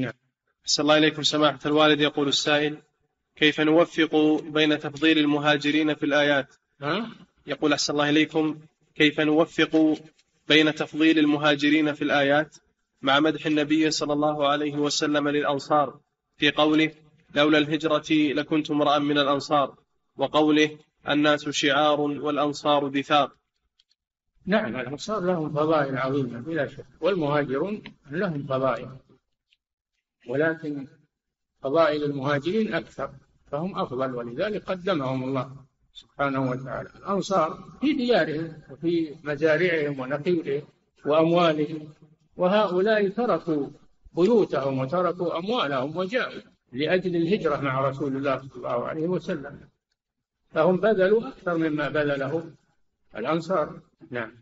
نعم. أحسن الله إليكم سماحة الوالد. يقول السائل كيف نوفق بين تفضيل المهاجرين في الآيات؟ ها؟ يقول أحسن الله إليكم كيف نوفق بين تفضيل المهاجرين في الآيات مع مدح النبي صلى الله عليه وسلم للأنصار في قوله لولا الهجرة لكنت امرأ من الأنصار وقوله الناس شعار والأنصار دثار نعم الأنصار لهم فضائل عظيمة بلا شك والمهاجرون لهم فضائل. ولكن فضائل المهاجرين أكثر فهم أفضل ولذلك قدمهم الله سبحانه وتعالى. الأنصار في ديارهم وفي مزارعهم ونخيلهم وأموالهم وهؤلاء تركوا بيوتهم وتركوا أموالهم وجاءوا لأجل الهجرة مع رسول الله صلى الله عليه وسلم. فهم بذلوا أكثر مما بذله الأنصار. نعم.